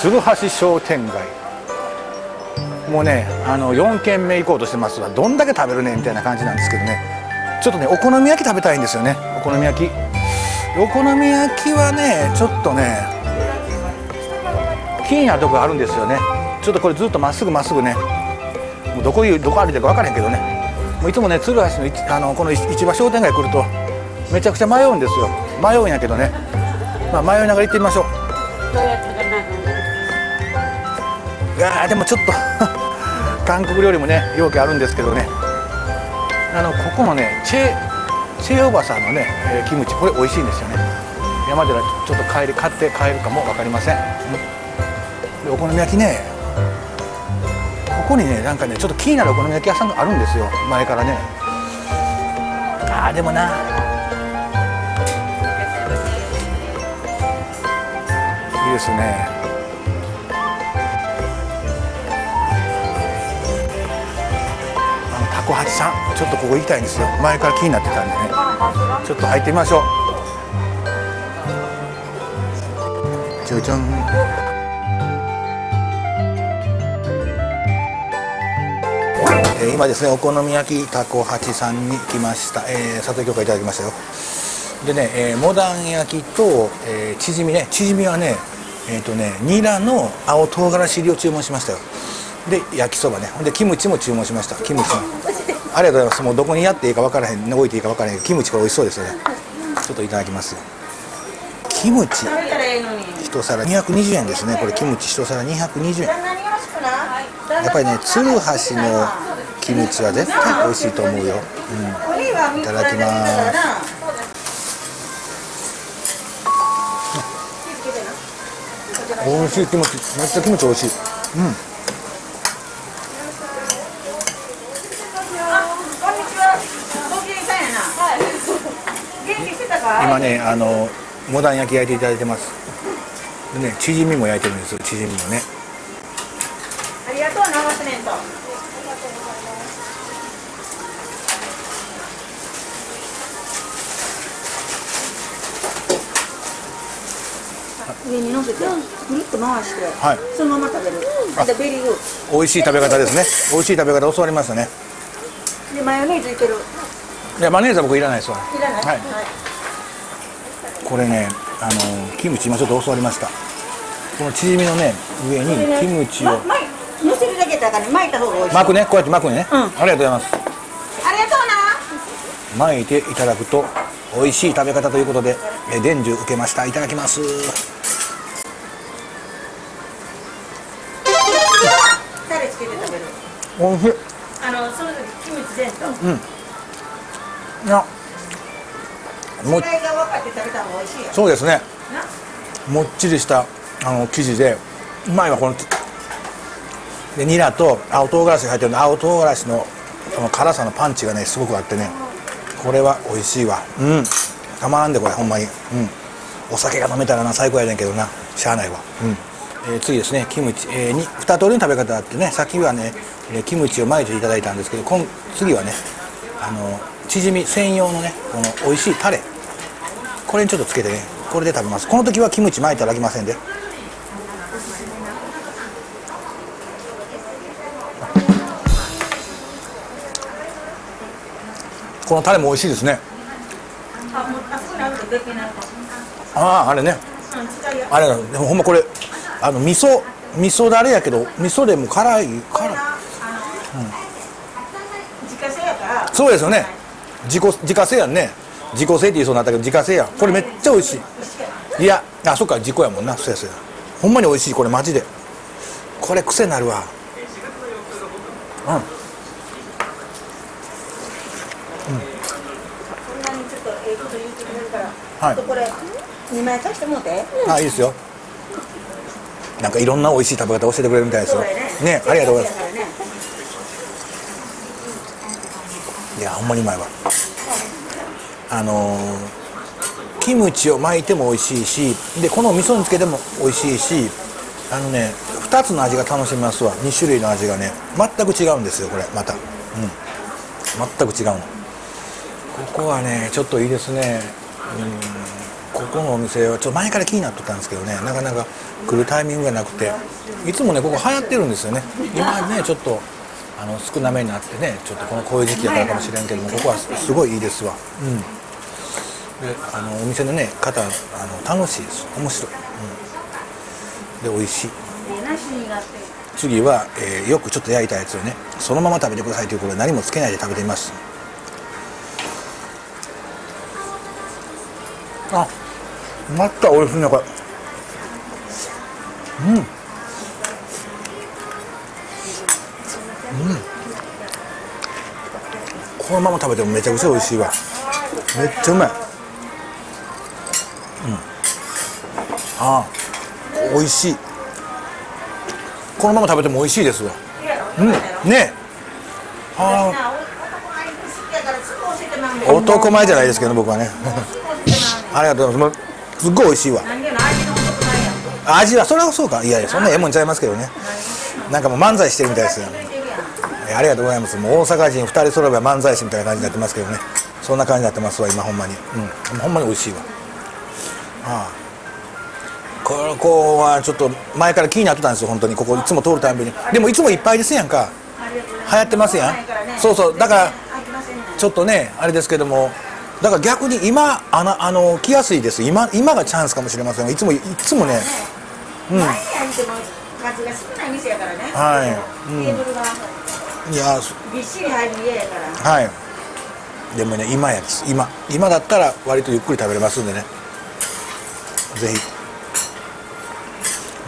鶴橋商店街。もうねあの4軒目行こうとしてますわどんだけ食べるねみたいな感じなんですけどね。ちょっとねお好み焼き食べたいんですよね。お好み焼き。お好み焼きはねちょっとね気になるとこがあるんですよね。ちょっとこれずっとまっすぐまっすぐね。もうどこいうどこ歩いてるか分からへんけどね。もういつもね鶴橋のあのこの市場商店街来るとめちゃくちゃ迷うんですよ。迷うんやけどね。まあ迷いながら行ってみましょう。やでもちょっと。韓国料理もね容器あるんですけどね。あのここのねチェチェおばさんのね、えーキムチ。これ美味しいんですよね。山寺ちょっと帰り買って帰るかも分かりません、うん。でお好み焼きねここにねなんかねちょっと気になるお好み焼き屋さんがあるんですよ。前からね。あーでもな。いいですね。あのタコハチさんちょっとここ行きたいんですよ。前から気になってたんでね。ちょっと入ってみましょう。じゃじゃん。え今ですねお好み焼きタコ八さんに来ました、えー、里井許可いただきましたよ。でね、えーモダン焼きと、えーチヂミね。チヂミはねえっ、とねニラの青唐辛子入りを注文しましたよ。で焼きそばね。ほんでキムチも注文しました。キムチ。もありがとうございます。もうどこにやっていいか分からへん置いていいか分からへんキムチこれ美味しそうですよね。ちょっといただきます。キムチ。一皿。220円ですね。これキムチ。一皿220円。やっぱりね鶴橋のキムチは絶対美味しいと思うよ、うん、いただきます。美味しいキムチめっちゃキムチ美味しい。うん今ねあのモダン焼き焼いていただいてます。でねチヂミも焼いてるんですよチヂミもね。ありがとう長瀬麺と。上に乗せてぐるっと回して、はい。そのまま食べる。美味しい食べ方ですね。美味しい食べ方教わりましたね。でマヨネーズいける。いやマネーザー僕いらないですわ。いらない。はいこれねあのキムチ今ちょっと教わりました。このチヂミのね上にキムチをま乗せるだけだからね。巻いた方が美味しい。巻くねこうやって巻くね、うん。ありがとうございます。ありがとうな。巻いていただくと美味しい食べ方ということでえ伝授受けました。いただきます。タレつけて食べる。美味しい。あのその時キムチ全と。いやも違いが分かって食べた方が美味しいよ。そうですね。な？もっちりしたあの生地でうまいわこの。でニラと青唐辛子が入ってるの青唐辛子のその辛さのパンチがねすごくあってね。これは美味しいわ。うん。たまらんでこれほんまに。うん。お酒が飲めたらな最高やねんけどな。しゃあないわ。うん、えー次ですね。キムチ、えーに2通りの食べ方あってね。さっきはね、えーキムチを巻いていただいたんですけど今次はねあのチヂミ専用のねこの美味しいタレこれにちょっとつけてね。これで食べます。この時はキムチ巻いていただきませんで。このタレも美味しいですね。あああれね。あれだでもほんまこれあの味噌味噌だれやけど味噌でも辛い辛い。これなあの自家製やから。そうですよね。自己自家製やんね自己製って言いそうになったけど自家製やん。これめっちゃ美味しい。いやあそっか自己やもんな。そうやそうや。ほんまに美味しい。これマジで。これ癖になるわ。うん。そん。はい。これ二枚貸してもうて。あいいですよ。なんかいろんな美味しい食べ方教えてくれるみたいですよ。ね。ねありがとうございます。ね。いやほんまにうまいわあのーキムチを巻いても美味しいしでこの味噌につけても美味しいしあのね2つの味が楽しめますわ。2種類の味がね。全く違うんですよこれ。また。うん。全く違うの。ここはねちょっといいですね。うん。ここのお店はちょっと前から気になっとったんですけどね。なかなか来るタイミングがなくて。いつもねここ流行ってるんですよね。今ねちょっとあの少なめになってねちょっとこのこういう時期だからかもしれんけどもここはすごいいいですわ。うん。あのお店のね方あの楽しいです。面白い、うん、で美味しい。次は、えーよくちょっと焼いたやつをねそのまま食べてくださいということで何もつけないで食べてみます。あまた美味しいねこれ。うん。うん。このまま食べてもめちゃくちゃ美味しいわ。めっちゃうまい。ああ美味しい。このまま食べても美味しいですわうん。ね。ああ。男前じゃないですけどね僕はね。ありがとうございます。すっごい美味しいわ。味はそれはそうか。いやいやそんなええもんちゃいますけどね。なんかもう漫才してるみたいですよ。えありがとうございます。もう大阪人2人揃えば漫才師みたいな感じになってますけどね。そんな感じになってますわ今ほんまに。うん。ほんまに美味しいわああここはちょっと前から気になってたんですよ本当に。ここいつも通るたんびに。でもいつもいっぱいですやんか。流行ってますやん。そうそう。だからちょっとねあれですけども。だから逆に今あのあの来やすいです。今今がチャンスかもしれません。がいつもいつもね。うん。数が少ない店やからね。はい。うん。テーブルが。いやそびっしり入る家やから。はい。でもね今やです。今今だったら割とゆっくり食べれますんでねぜひ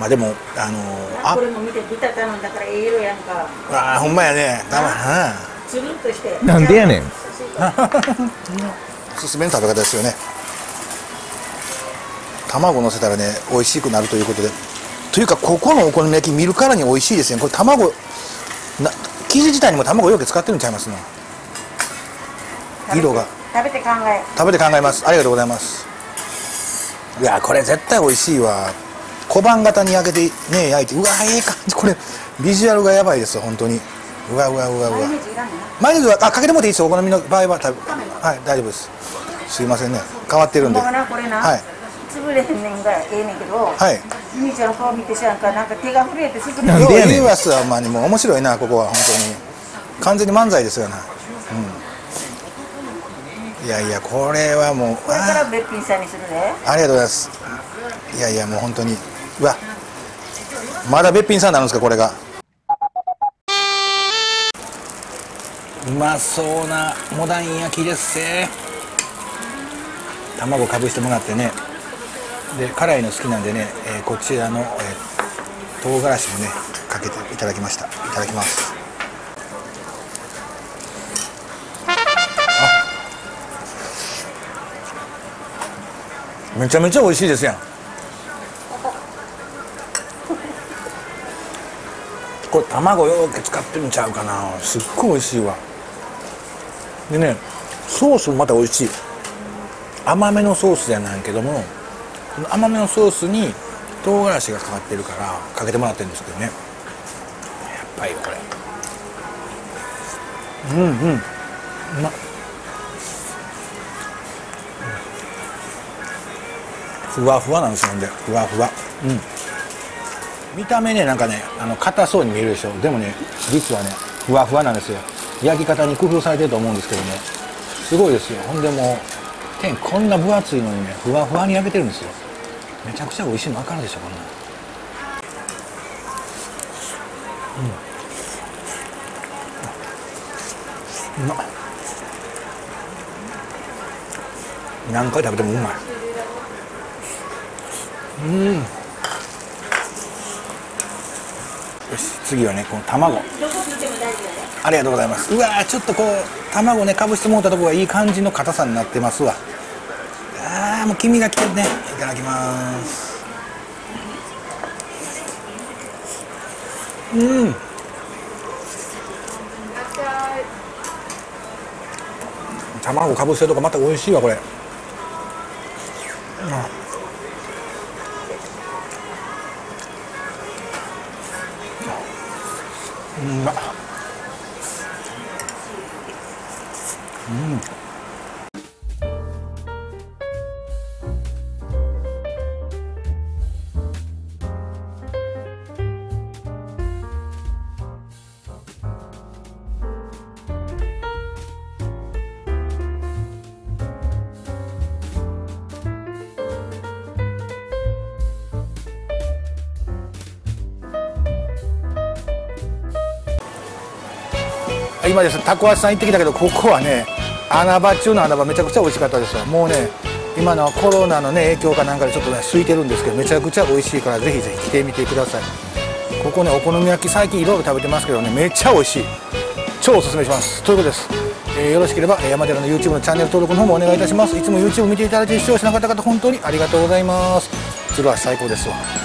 まあでもあのあ。これも見て豚頼んだからええ色やんか。あほんまやね。たまはつるっとして。なんでやねん。お すすめの食べ方ですよね。卵乗せたらね美味しくなるということで。というかここのお好み焼き見るからに美味しいですね。これ卵な生地自体にも卵よく使ってるんちゃいますの？色が。食べて考え。食べて考えます。ありがとうございますいやこれ絶対美味しいわ。小判型に焼けてね焼いてうわええ感じ。これビジュアルがやばいですわ本当に。うわうわうわうわ。マヨネーズはあかけてもいいですよ。お好みの場合は食べはい。大丈夫です。すいませんね。変わってるんで。はい。潰れへんねんがええねんけど。はい。兄ちゃんの顔見てしやんかなんか手が震えてすぐになんでやねんよう言いますわまに。もう面白いなここは本当に。完全に漫才ですよなうんいやいやこれはもうこれかあらべっぴんさんにするで。ありがとうございます。いやいやもう本当にうわまだべっぴんさんになるんですかこれが。うまそうなモダン焼きですね卵かぶしてもらってね。で辛いの好きなんでね、えーこちらの、えー唐辛子もねかけていただきました。いただきますめちゃめちゃ美味しいですやん。これ卵ようけ使ってるんちゃうかな。すっごい美味しいわ。でねソースもまた美味しい。甘めのソースじゃないけども甘めのソースに唐辛子がかかってるからかけてもらってるんですけどね。やっぱりこれ。うんうん。うまっ。ふわふわなんですよほんで。ふわふわ。うん。見た目ねなんかねあの硬そうに見えるでしょ。でもね実はねふわふわなんですよ。焼き方に工夫されてると思うんですけどね。すごいですよ。ほんでもう天こんな分厚いのにねふわふわに焼けてるんですよ。めちゃくちゃ美味しいの分かるでしょこんなうん。うまっ。何回食べてもうまい。うん。よし次はねこの卵。ありがとうございます。うわちょっとこう卵ねかぶしてもうたとこがいい感じの硬さになってますわ。あーもう黄身が来てるね。いただきます。うん。卵かぶしてるとこまた美味しいわこれ。うんまっ今です。タコ足さん行ってきたけどここはね穴場中の穴場めちゃくちゃ美味しかったですわ。もうね今のコロナのね影響かなんかでちょっとね空いてるんですけどめちゃくちゃ美味しいからぜひぜひ来てみてください。ここねお好み焼き最近いろいろ食べてますけどねめっちゃ美味しい。超おすすめします。ということです、えーよろしければ山寺の YouTube のチャンネル登録の方もお願いいたします。いつも YouTube 見ていただいて視聴者の方々本当にありがとうございます。鶴橋最高ですわ。